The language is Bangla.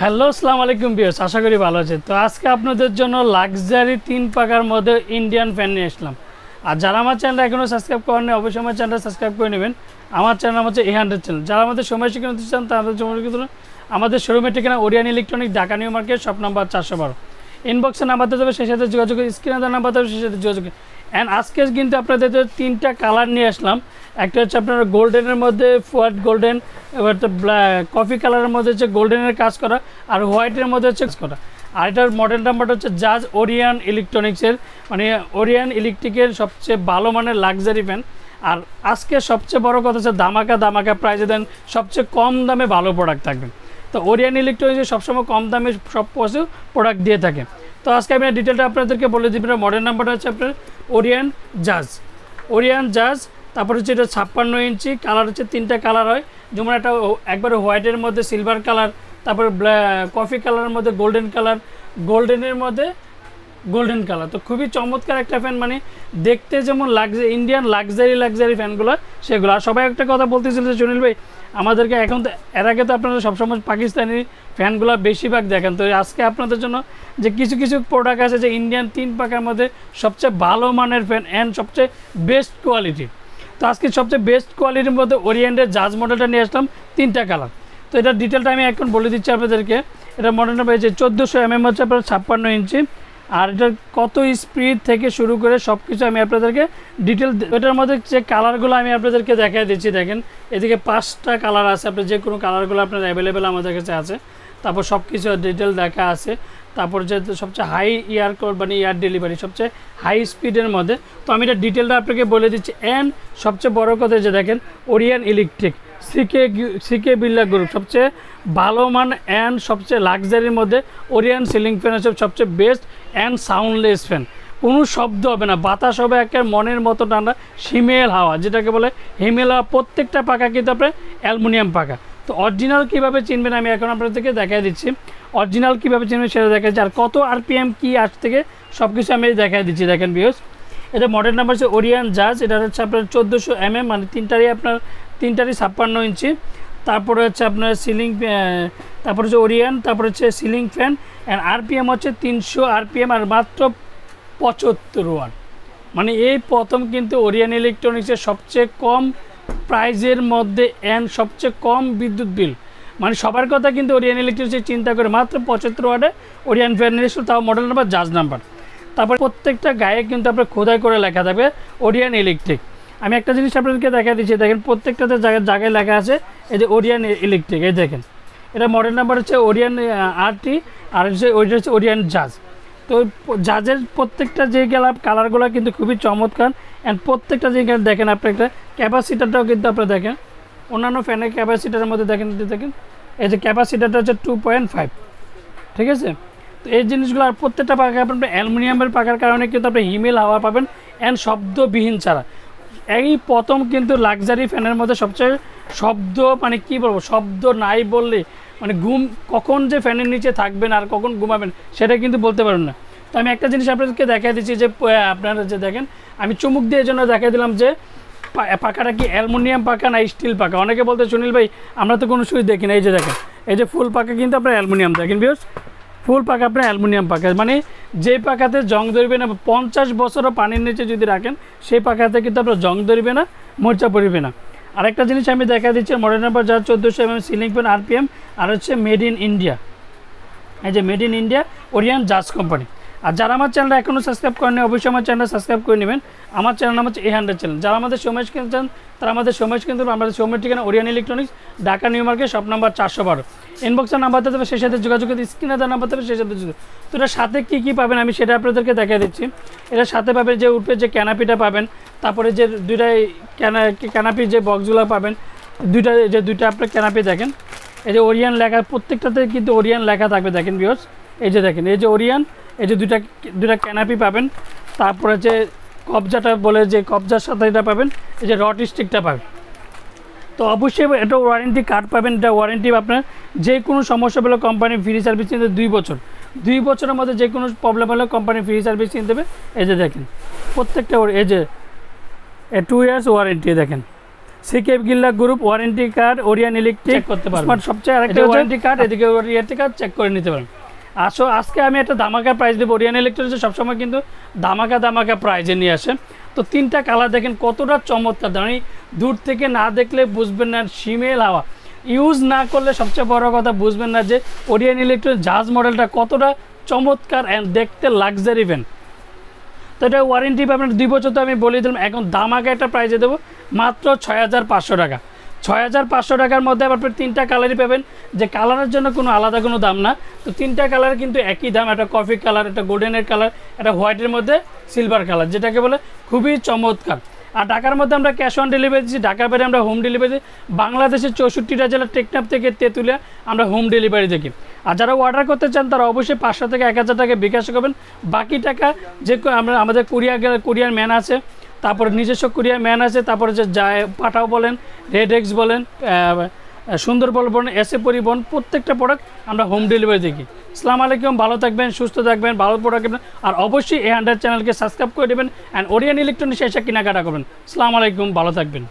হ্যালো, আসসালামু আলাইকুম বিয়স আশা করি ভালো আছে তো আজকে আপনাদের জন্য লাক্সারি তিন পাকার মধ্যে ইন্ডিয়ান ফ্যান নিয়ে আসলাম। আর যারা আমার চ্যানেল এখনও সাবস্ক্রাইব করেন অবশ্যই আমার চ্যানেলটা সাবস্ক্রাইব করে নেবেন। আমার চ্যানেল হচ্ছে এ হান্ড্রেড চ্যানেল যারা আমাদের সময় শিখে নিতে চান তাদের কিন্তু আমাদের শোরুমের ঠিকানা Orion electronic, Dhaka new market, shop number চারশো বারো। ইনবক্সে নাম্বার দেবে সেই সাথে যোগাযোগ স্ক্রিনে দেওয়ার নাম্বার দেবে সেই সাথে যোগাযোগ অ্যান্ড আজকে কিন্তু আপনাদের তিনটা কালার নিয়ে আসলাম। একটা হচ্ছে আপনার গোল্ডেনের মধ্যে হোয়াইট গোল্ডেন এবার তো কফি কালারের মধ্যে হচ্ছে গোল্ডেনের কাজ করা, আর হোয়াইটের মধ্যে হচ্ছে করা। আর এটার মডেল নাম্বারটা হচ্ছে জাজ ওরিয়ান ইলেকট্রনিক্সের মানে ওরিয়ান ইলেকট্রিকের সবচেয়ে ভালো মানের লাক্সারি ফ্যান আর আজকে সবচেয়ে বড় কথা হচ্ছে দামাকা দামাকা প্রাইজে দেন। সবচেয়ে কম দামে ভালো প্রোডাক্ট থাকবে। তো ওরিয়ান ইলেকট্রনিক্সে সবসময় কম দামে সব পশু প্রোডাক্ট দিয়ে থাকে। তো আজকে আমি ডিটেলটা আপনাদেরকে বলে দিবেন মডেল নাম্বারটা হচ্ছে আপনার ওরিয়ান জাজ। ওরিয়ান জাজ, তারপর হচ্ছে এটা ছাপ্পান্ন ইঞ্চি কালার হচ্ছে তিনটা কালার হয়। যেমন একটা একবারে হোয়াইটের মধ্যে সিলভার কালার তারপর কফি কালারের মধ্যে গোল্ডেন কালার গোল্ডেনের মধ্যে গোল্ডেন কালার তো খুবই চমৎকার একটা ফ্যান মানে দেখতে যেমন লাক্সারি ইন্ডিয়ান লাক্সারি লাক্সারি ফ্যানগুলো সেগুলো। আর সবাই একটা কথা বলতেছিল যে সুনীল ভাই আমাদেরকে এখন তো এর আগে তো আপনারা সবসময় পাকিস্তানি ফ্যানগুলো বেশিরভাগ দেখেন। তো আজকে আপনাদের জন্য যে কিছু কিছু প্রোডাক্ট আছে যে ইন্ডিয়ান তিন পাকার মধ্যে সবচেয়ে ভালো মানের ফ্যান অ্যান্ড সবচেয়ে বেস্ট কোয়ালিটি তো আজকে সবচেয়ে বেস্ট কোয়ালিটির মধ্যে ওরিয়েন্টের জাজ মডেলটা নিয়ে আসলাম, তিনটা কালার তো এটার ডিটেলটা আমি এখন বলে দিচ্ছি আপনাদেরকে। এটা মডেলটা পেয়েছে চোদ্দোশো এমএম হচ্ছে আপনার ছাপ্পান্ন ইঞ্চি। আর এটার কত স্পিড থেকে শুরু করে সব কিছু আমি আপনাদেরকে ডিটেল এটার মধ্যে যে কালারগুলো আমি আপনাদেরকে দেখাই দিচ্ছি, দেখেন। এদিকে পাঁচটা কালার আছে আপনার যে কোনো কালারগুলো আপনার অ্যাভেলেবেল আমাদের কাছে আছে। তারপর সব কিছু ডিটেল দেখা আছে। তারপর যে সবচেয়ে হাই ইয়ার মানে ইয়ার ডেলিভারি সবচেয়ে হাই স্পিডের মধ্যে। তো আমি এটা ডিটেলটা আপনাকে বলে দিচ্ছি। অ্যান্ড সবচেয়ে বড় কথা যে দেখেন ওরিয়ান ইলেকট্রিক সিকে সিকে বিল্লা গ্রুপ সবচেয়ে ভালো মান অ্যান্ড সবচেয়ে লাক্সারির মধ্যে ওরিয়ান সিলিং ফ্যান হচ্ছে সবচেয়ে বেস্ট অ্যান্ড সাউন্ডলেস ফ্যান কোনো শব্দ হবে না। বাতাস হবে একের মনের মতো ঠান্ডা, হিমেল হাওয়া, যেটাকে বলে হিমেল হাওয়া। প্রত্যেকটা পাকা কিন্তু আপনার অ্যালুমিনিয়াম পাকা তো অরিজিনাল কীভাবে চিনবেন আমি এখন আপনাদেরকে দেখাই দিচ্ছি। অরিজিনাল কীভাবে চিনবেন সেটা দেখা যাচ্ছে আর কত আরপিএম কী আজ থেকে সব কিছু আমি দেখাই দিচ্ছি, দেখেন বিয়স এটা মডেল নাম্বার হচ্ছে ওরিয়ান জাজ এটা হচ্ছে আপনার চোদ্দোশো এমএম মানে তিনটারই আপনার, তিনটারই ছাপ্পান্ন ইঞ্চি। তারপরে হচ্ছে আপনার সিলিং তারপর হচ্ছে ওরিয়ান, তারপর হচ্ছে সিলিং ফ্যান অ্যান্ড আরপিএম হচ্ছে তিনশো আরপিএম আর মাত্র পঁচাত্তর ওয়াট। মানে এই প্রথম কিন্তু ওরিয়ান ইলেকট্রনিক্সের সবচেয়ে কম প্রাইজের মধ্যে অ্যান্ড সবচেয়ে কম বিদ্যুৎ বিল। মানে সবার কথা কিন্তু ওরিয়ান ইলেকট্রিক্সের চিন্তা করে মাত্র পঁচাত্তর ওয়ার্ডে ওরিয়ান ফ্যান এসেছিল তাও মডেল নাম্বার জাজ নাম্বার তারপর প্রত্যেকটা গায়ে কিন্তু আপনার খোদাই করে লেখা থাকবে ওরিয়ান ইলেকট্রিক। আমি একটা জিনিস আপনাদেরকে দেখা দিচ্ছি, দেখেন প্রত্যেকটাতে জায়গায় জায়গায় লেখা আছে, এই যে ওরিয়ান ইলেকট্রিক, এই দেখেন। এটা মডেল নাম্বার হচ্ছে ওরিয়ান আরটি আর হচ্ছে ওইটা হচ্ছে ওরিয়ান জাজ তো জাজের প্রত্যেকটা যে গেলা কালারগুলো কিন্তু খুবই চমৎকার। অ্যান্ড প্রত্যেকটা যে দেখেন আপনি একটা ক্যাপাসিটারটাও কিন্তু আপনারা দেখেন। অন্যান্য ফ্যানের ক্যাপাসিটারের মধ্যে দেখেন দেখেন, এই যে ক্যাপাসিটারটা হচ্ছে টু পয়েন্ট ফাইভ ঠিক আছে? তো এই জিনিসগুলো আর প্রত্যেকটা পাকা আপনি অ্যালুমিনিয়ামের পাকার কারণে কিন্তু আপনি হিমেল হাওয়া পাবেন। অ্যান্ড শব্দবিহীন ছাড়া। এই প্রথম কিন্তু লাক্সারি ফ্যানের মধ্যে সবচেয়ে শব্দ মানে কি বলব, শব্দ নাই বললে মানে ঘুম, কখন যে ফ্যানের নিচে থাকবেন আর কখন ঘুমাবেন, সেটা কিন্তু বলতে পারবেন না। তো আমি একটা জিনিস আপনাদেরকে দেখাই দিচ্ছি যে আপনারা যে দেখেন, আমি চুমুক দিয়ে জন্য দেখাই দিলাম যে পাকাটা কি অ্যালুমিনিয়াম পাকা না স্টিল পাকা অনেকে বলতে, সুনীল ভাই, আমরা তো কোনো সুই দেখি না। এই যে দেখেন, এই যে ফুল পাকা কিন্তু আপনার অ্যালুমিনিয়াম, দেখেন বিয়স ফুল পাকা আপনার অ্যালুমিনিয়াম পাকা মানে যে পাকাতে জং ধরবে না, পঞ্চাশ বছরও পানির নিচে যদি রাখেন, সেই পাকাতে কিন্তু আপনার জং ধরবে না, মোর্চা পড়বে না। আরেকটা জিনিস আমি দেখা দিচ্ছি মডেল নাম্বার যার চোদ্দোশো এম সিলিং ফ্যান আরপিএম আর হচ্ছে মেড ইন ইন্ডিয়া এই যে মেড ইন ইন্ডিয়া ওরিয়ান জাজ কোম্পানি আর যারা আমার চ্যানেলটা এখনও সাবস্ক্রাইব করেনি অবশ্যই আমার চ্যানেলটা সাবস্ক্রাইব করে নেবেন। আমার চ্যানেল নাম হচ্ছে এ হান্ড্রেড চ্যানেল যারা আমাদের সময় কিনছেন তারা আমাদের সময় কিন্তু আমাদের সময়ের ঠিকানা Orion electronics Dhaka new market shop number চারশো বারো। ইনবক্সের নাম্বার দেবে, সেই সাথে যোগাযোগ স্ক্রিনে দেওয়ার নাম্বার দেবে, সেই সাথে তো এটার সাথে কী কী পাবেন আমি সেটা আপনাদেরকে দেখিয়ে দিচ্ছি। এটার সাথে পাবেন যে উঠবে যে ক্যানাপিটা পাবেন, তারপরে যে দুইটা ক্যানা যে বক্সগুলো পাবেন, দুইটা, যে দুইটা আপনার ক্যানাপি দেখেন। এই যে ওরিয়ান লেখা, প্রত্যেকটাতে কিন্তু ওরিয়ান লেখা থাকবে, দেখেন বিয়স এই যে দেখেন, এই যে ওরিয়ান এই যে দুইটা দুইটা ক্যানাপি পাবেন। তারপরে যে কবজাটা বলে যে কবজার সাথে এটা পাবেন এই যে রড স্টিকটা পাবেন। তো অবশ্যই এটা ওয়ারেন্টি কার্ড পাবেন এটা ওয়ারেন্টি আপনার যে কোনো সমস্যা পেলে কোম্পানি ফ্রি সার্ভিস দেবে দুই বছর। দুই বছরের মধ্যে যে কোনো প্রবলেম হলে কোম্পানি ফ্রি সার্ভিস নিয়ে দেবে। এই যে দেখেন প্রত্যেকটা এই যে টু ইয়ার্স ওয়ারেন্টি দেখেন। C K গিল্লা group warranty card Orion electric করতে পারবেন। স্মার্ট সবচেয়ে আরেকটা ওয়ারেন্টি কার্ড এদিকে ওয়ারেন্টি কার্ড চেক করে নিতে পারেন আসো আজকে আমি একটা ধামাকা প্রাইস দেবো। ওরিয়ান ইলেকট্রনিক্স সবসময় কিন্তু ধামাকা ধামাকা প্রাইজে নিয়ে আসে। তো তিনটা কালার দেখেন, কতটা চমৎকার। মানে দূর থেকে না দেখলে বুঝবেন না, সিমেল হাওয়া। ইউজ না করলে সবচেয়ে বড় কথা বুঝবেন না যে ওরিয়ান ইলেকট্রনিক জাহাজ মডেলটা কতটা চমৎকার অ্যান্ড দেখতে লাক্সারি ভ্যান তো এটা ওয়ারেন্টি পাবেন দুই বছর তো আমি বলে দিলাম, এখন দামাকে একটা প্রাইজে দেবো, মাত্র ছয় হাজার পাঁচশো টাকা। ছয় হাজার পাঁচশো টাকার মধ্যে আবার আপনি তিনটা কালারই পাবেন। যে কালারের জন্য কোনো আলাদা কোনো দাম না। তো তিনটা কালার কিন্তু একই দাম, একটা কফি কালার একটা গোল্ডেনের কালার একটা হোয়াইটের মধ্যে সিলভার কালার যেটাকে বলে খুবই চমৎকার। আর ঢাকার মধ্যে আমরা ক্যাশ অন ডেলিভারি দিচ্ছি, ঢাকার বাইরে আমরা হোম ডেলিভারি দিই। বাংলাদেশের চৌষট্টিটা জেলা টেকনাপ থেকে তেঁতুলিয়া আমরা হোম ডেলিভারি দেখি। আর যারা অর্ডার করতে চান, তারা অবশ্যই পাঁচশো থেকে এক হাজার টাকা বিকাশ করবেন। বাকি টাকা যে আমরা আমাদের কুরিয়ার কুরিয়ার ম্যান আছে। তারপরে নিজস্ব কুরিয়ার ম্যান আছে, তারপরে যে যায়, পাঠাও বলেন রেড এক্স বলেন সুন্দর সুন্দরবন বলেন এসে পরিবহন প্রত্যেকটা প্রোডাক্ট আমরা হোম ডেলিভারি দেখি। আসসালামু আলাইকুম, ভালো থাকবেন, সুস্থ থাকবেন, ভালো প্রোডাক্ট আর অবশ্যই এই হান্ড্রেড চ্যানেলকে সাবস্ক্রাইব করে দেবেন অ্যান্ড ওরিয়ান ইলেকট্রনিক্স এসে কেনাকাটা করবেন। আসসালামু আলাইকুম, ভালো থাকবেন।